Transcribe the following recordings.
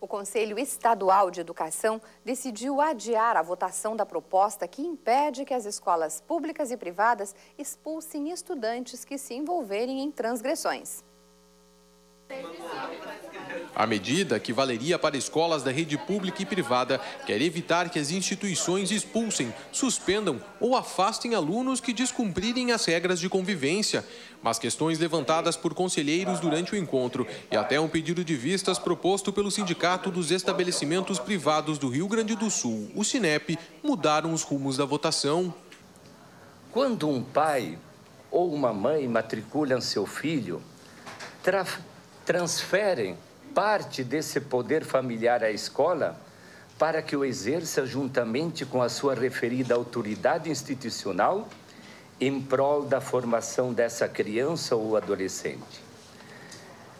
O Conselho Estadual de Educação decidiu adiar a votação da proposta que impede que as escolas públicas e privadas expulsem estudantes que se envolverem em transgressões. A medida, que valeria para escolas da rede pública e privada, quer evitar que as instituições expulsem, suspendam ou afastem alunos que descumprirem as regras de convivência. Mas questões levantadas por conselheiros durante o encontro e até um pedido de vistas proposto pelo Sindicato dos Estabelecimentos Privados do Rio Grande do Sul, o SINEP, mudaram os rumos da votação. Quando um pai ou uma mãe matriculam seu filho, transferem parte desse poder familiar à escola para que o exerça juntamente com a sua referida autoridade institucional em prol da formação dessa criança ou adolescente.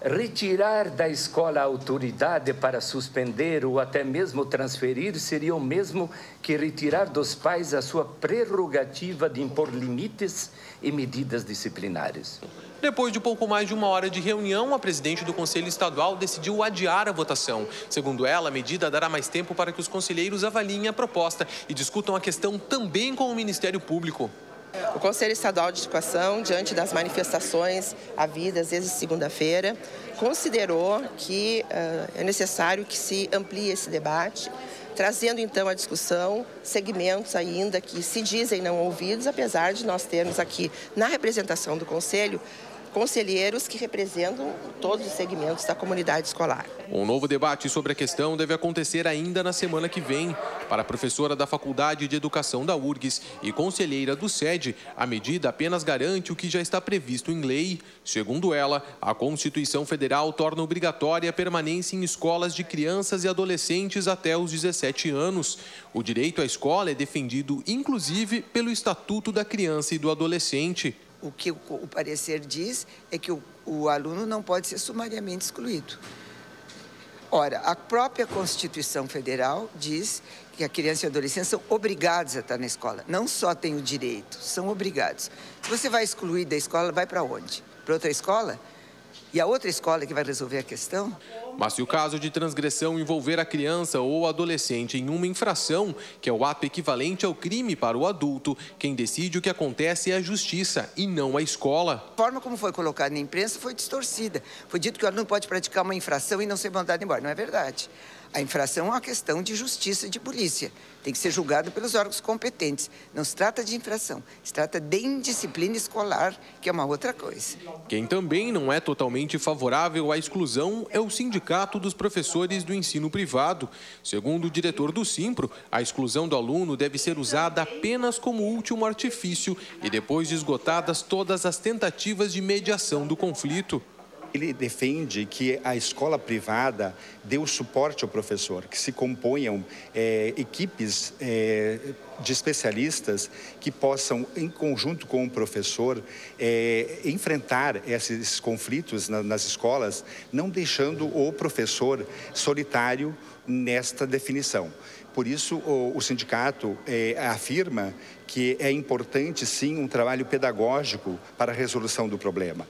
Retirar da escola a autoridade para suspender ou até mesmo transferir seria o mesmo que retirar dos pais a sua prerrogativa de impor limites e medidas disciplinares. Depois de pouco mais de uma hora de reunião, a presidente do Conselho Estadual decidiu adiar a votação. Segundo ela, a medida dará mais tempo para que os conselheiros avaliem a proposta e discutam a questão também com o Ministério Público. O Conselho Estadual de Educação, diante das manifestações havidas desde segunda-feira, considerou que uh, é necessário que se amplie esse debate, trazendo então à discussão segmentos ainda que se dizem não ouvidos, apesar de nós termos aqui na representação do Conselho conselheiros que representam todos os segmentos da comunidade escolar. Um novo debate sobre a questão deve acontecer ainda na semana que vem. Para a professora da Faculdade de Educação da URGS e conselheira do SED, a medida apenas garante o que já está previsto em lei. Segundo ela, a Constituição Federal torna obrigatória a permanência em escolas de crianças e adolescentes até os 17 anos. O direito à escola é defendido, inclusive, pelo Estatuto da Criança e do Adolescente o que o, o parecer diz é que o, o aluno não pode ser sumariamente excluído. Ora, a própria Constituição Federal diz que a criança e a adolescente são obrigados a estar na escola. Não só têm o direito, são obrigados. Se você vai excluir da escola, vai para onde? Para outra escola? E a outra escola que vai resolver a questão? Mas se o caso de transgressão envolver a criança ou adolescente em uma infração, que é o ato equivalente ao crime para o adulto, quem decide o que acontece é a justiça e não a escola. A forma como foi colocada na imprensa foi distorcida. Foi dito que o aluno pode praticar uma infração e não ser mandado embora. Não é verdade. A infração é uma questão de justiça e de polícia. Tem que ser julgado pelos órgãos competentes. Não se trata de infração, se trata de indisciplina escolar, que é uma outra coisa. Quem também não é totalmente favorável à exclusão é o Sindicato dos Professores do Ensino Privado. Segundo o diretor do Simpro, a exclusão do aluno deve ser usada apenas como último artifício e depois de esgotadas todas as tentativas de mediação do conflito. Ele defende que a escola privada dê o suporte ao professor, que se componham é, equipes é, de especialistas que possam, em conjunto com o professor, é, enfrentar esses conflitos na, nas escolas, não deixando o professor solitário nesta definição. Por isso, o, o sindicato é, afirma que é importante, sim, um trabalho pedagógico para a resolução do problema.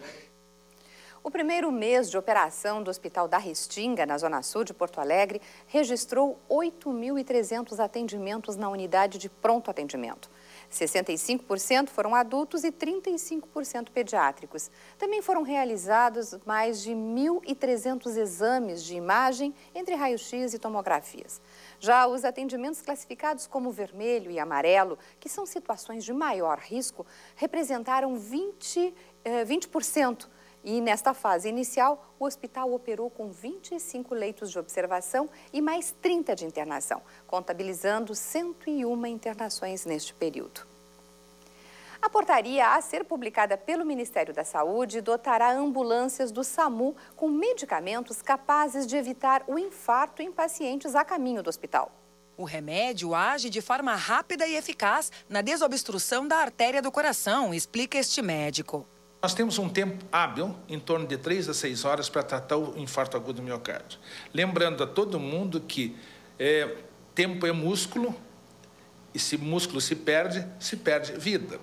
O primeiro mês de operação do Hospital da Restinga, na Zona Sul de Porto Alegre, registrou 8.300 atendimentos na unidade de pronto atendimento. 65% foram adultos e 35% pediátricos. Também foram realizados mais de 1.300 exames de imagem entre raio-x e tomografias. Já os atendimentos classificados como vermelho e amarelo, que são situações de maior risco, representaram 20%, eh, 20% e nesta fase inicial, o hospital operou com 25 leitos de observação e mais 30 de internação, contabilizando 101 internações neste período. A portaria a ser publicada pelo Ministério da Saúde dotará ambulâncias do SAMU com medicamentos capazes de evitar o infarto em pacientes a caminho do hospital. O remédio age de forma rápida e eficaz na desobstrução da artéria do coração, explica este médico. Nós temos um tempo hábil, em torno de 3 a 6 horas, para tratar o infarto agudo do miocárdio. Lembrando a todo mundo que é, tempo é músculo, e se músculo se perde, se perde vida.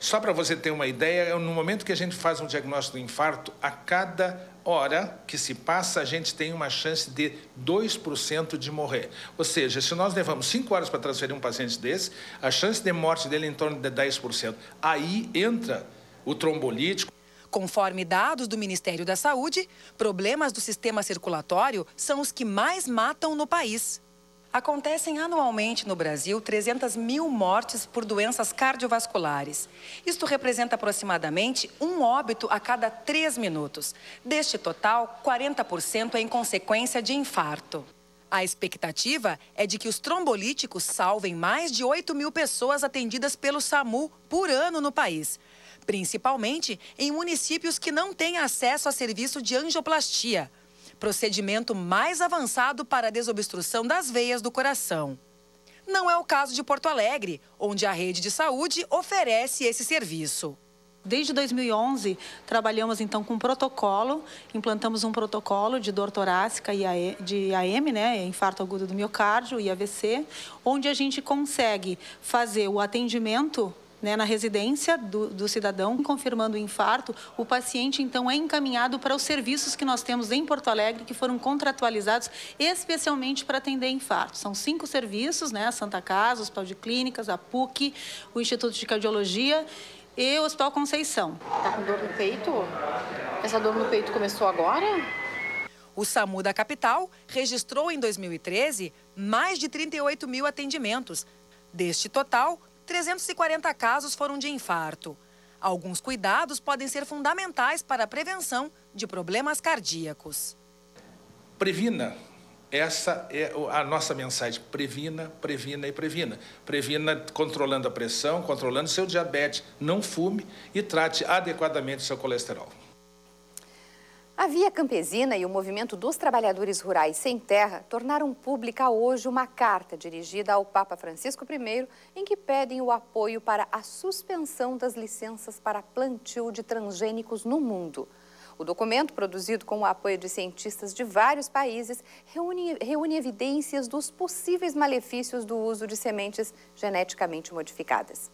Só para você ter uma ideia, no momento que a gente faz um diagnóstico do infarto, a cada hora que se passa, a gente tem uma chance de 2% de morrer. Ou seja, se nós levamos 5 horas para transferir um paciente desse, a chance de morte dele é em torno de 10%. Aí entra o trombolítico. Conforme dados do Ministério da Saúde, problemas do sistema circulatório são os que mais matam no país. Acontecem anualmente no Brasil 300 mil mortes por doenças cardiovasculares. Isto representa aproximadamente um óbito a cada três minutos. Deste total, 40% é em consequência de infarto. A expectativa é de que os trombolíticos salvem mais de 8 mil pessoas atendidas pelo SAMU por ano no país, principalmente em municípios que não têm acesso a serviço de angioplastia procedimento mais avançado para a desobstrução das veias do coração. Não é o caso de Porto Alegre, onde a rede de saúde oferece esse serviço. Desde 2011, trabalhamos então com um protocolo, implantamos um protocolo de dor torácica e de AM, né, infarto agudo do miocárdio e AVC, onde a gente consegue fazer o atendimento né, na residência do, do, cidadão, confirmando o infarto, o paciente então é encaminhado para os serviços que nós temos em Porto Alegre, que foram contratualizados especialmente para atender infarto. São cinco serviços, né, a Santa Casa, o Hospital de Clínicas, a PUC, o Instituto de Cardiologia e o Hospital Conceição. Está com dor no peito? Essa dor no peito começou agora? O SAMU da capital registrou em 2013 mais de 38 mil atendimentos. Deste total, 340 casos foram de infarto. Alguns cuidados podem ser fundamentais para a prevenção de problemas cardíacos. Previna. Essa é a nossa mensagem. Previna, previna e previna. Previna controlando a pressão, controlando seu diabetes. Não fume e trate adequadamente seu colesterol. A Via Campesina e o Movimento dos Trabalhadores Rurais Sem Terra tornaram pública hoje uma carta dirigida ao Papa Francisco I, em que pedem o apoio para a suspensão das licenças para plantio de transgênicos no mundo. O documento, produzido com o apoio de cientistas de vários países, reúne, reúne evidências dos possíveis malefícios do uso de sementes geneticamente modificadas.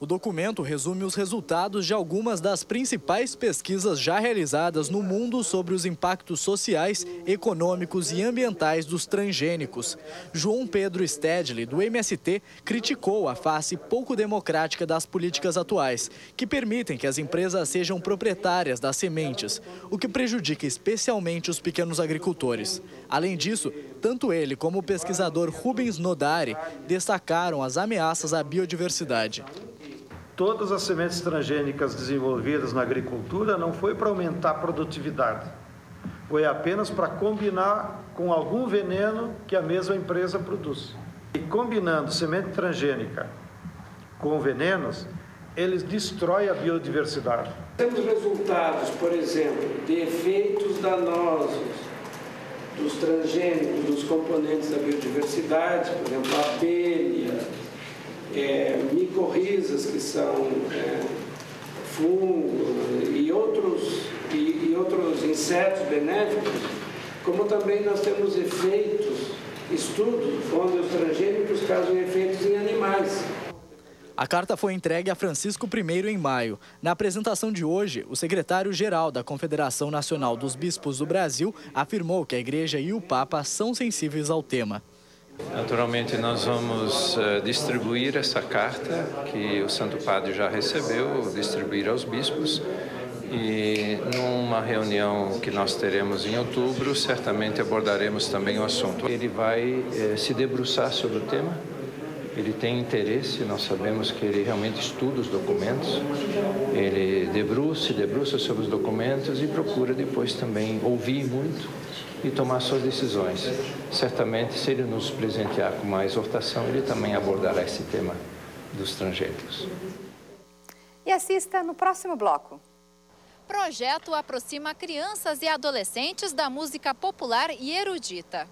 O documento resume os resultados de algumas das principais pesquisas já realizadas no mundo sobre os impactos sociais, econômicos e ambientais dos transgênicos. João Pedro Stedley, do MST, criticou a face pouco democrática das políticas atuais, que permitem que as empresas sejam proprietárias das sementes, o que prejudica especialmente os pequenos agricultores. Além disso, tanto ele como o pesquisador Rubens Nodari destacaram as ameaças à biodiversidade todas as sementes transgênicas desenvolvidas na agricultura não foi para aumentar a produtividade, foi apenas para combinar com algum veneno que a mesma empresa produz. E combinando semente transgênica com venenos, eles destroem a biodiversidade. Temos resultados, por exemplo, de efeitos danosos dos transgênicos, dos componentes da biodiversidade, por exemplo, a abelha, é, micorrizas, que são é, fungos e outros, e, e outros insetos benéficos, como também nós temos efeitos, estudos, onde os transgênicos causam efeitos em animais. A carta foi entregue a Francisco I em maio. Na apresentação de hoje, o secretário-geral da Confederação Nacional dos Bispos do Brasil afirmou que a Igreja e o Papa são sensíveis ao tema. Naturalmente, nós vamos uh, distribuir essa carta que o Santo Padre já recebeu, distribuir aos bispos. E numa reunião que nós teremos em outubro, certamente abordaremos também o assunto. Ele vai eh, se debruçar sobre o tema, ele tem interesse, nós sabemos que ele realmente estuda os documentos, ele debruça, debruça sobre os documentos e procura depois também ouvir muito e tomar suas decisões. Certamente, se ele nos presentear com mais exortação, ele também abordará esse tema dos transgênicos. E assista no próximo bloco. Projeto aproxima crianças e adolescentes da música popular e erudita.